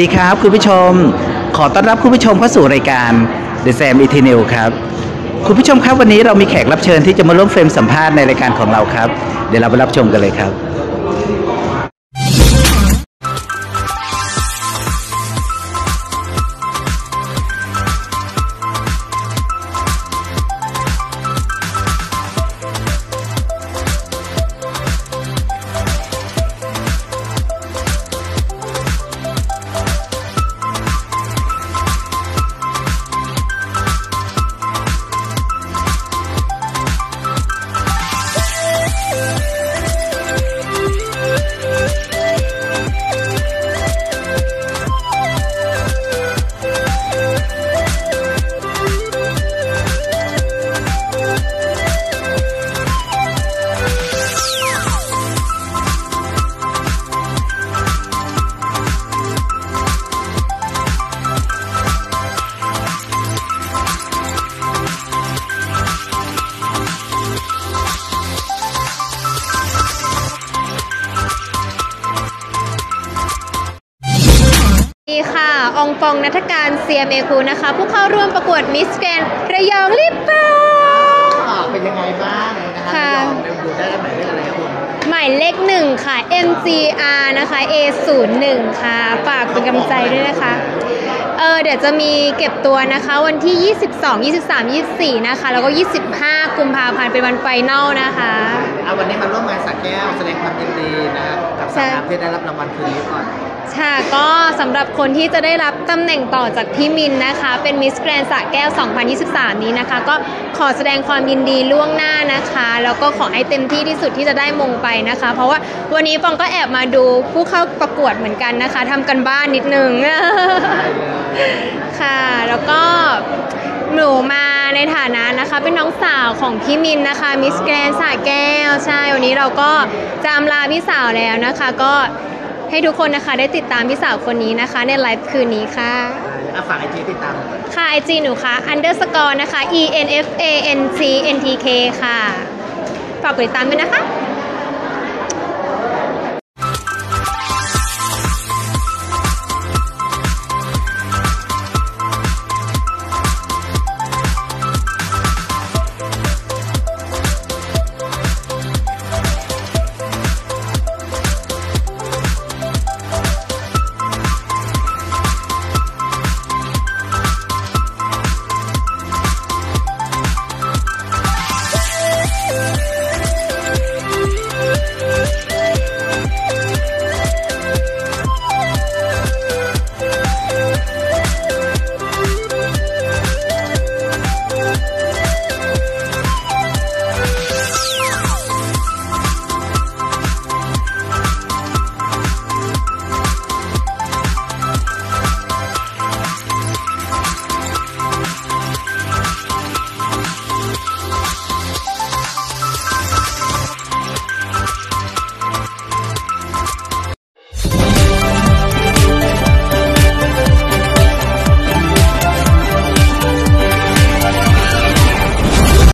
ดีครับคุณผู้ชม ขอต้อนรับคุณผู้ชมเข้าสู่รายการ The Sam e t e n e l ครับ คุณผู้ชมครับวันนี้เรามีแขกรับเชิญที่จะมาร่วมเฟรมสัมภาษณ์ในรายการของเราครับ เดี๋ยวเราไปรับชมกันเลยครับ ดีค่ะอองปองนัฐการเซียเมคูนะคะ ผู้เข้าร่วมประกวดมิสแกรนระยองลิปเปอร์อ่าเป็นยังไงบ้างนะคะค่ะยอมเร็วดูได้แล้วหมายเลขอะไรครับคุณหมายเลขหนึ่งค่ะ MGR นะคะ A01 ค่ะ ฝากเป็นกำลังใจด้วยนะคะเออเดี๋ยวจะมีเก็บตัวนะคะ วันที่ 22 23 24 นะคะ แล้วก็ 25 กุมภาพันธ์เป็นวันไฟนอลนะคะเอาวันนี้มาร่วมงานสักแก้วแสดงความยินดีนะครับกับใช่สาวงามที่ได้รับรางวัลคืนนี้ก่อน ค่ะก็สำหรับคนที่จะได้รับตำแหน่งต่อจากพี่มินนะคะ เป็นมิสแกรนสระแก้ว 2023 นี้นะคะ ก็ขอแสดงความยินดีล่วงหน้านะคะ แล้วก็ขอให้เต็มที่ที่สุดที่จะได้มงไปนะคะ เพราะว่าวันนี้ฟองก็แอบมาดูผู้เข้าประกวดเหมือนกันนะคะทำกันบ้านนิดนึง ค่ะ แล้วก็หนูมาในฐานะนะคะเป็นน้องสาวของพี่มินนะคะมิสแกรนสระแก้วใช่วันนี้เราก็จะอำลาพี่สาวแล้วนะคะ ก็ ให้ทุกคนนะคะได้ติดตามพี่สาวคนนี้นะคะ ในไลฟ์คืนนี้ค่ะ อะฝากไอจีติดตามหน่อยค่ะไอจีหนูค่ะ underscore นะคะ e n f a n c n t k ค่ะ ฝากกดติดตามด้วยนะคะ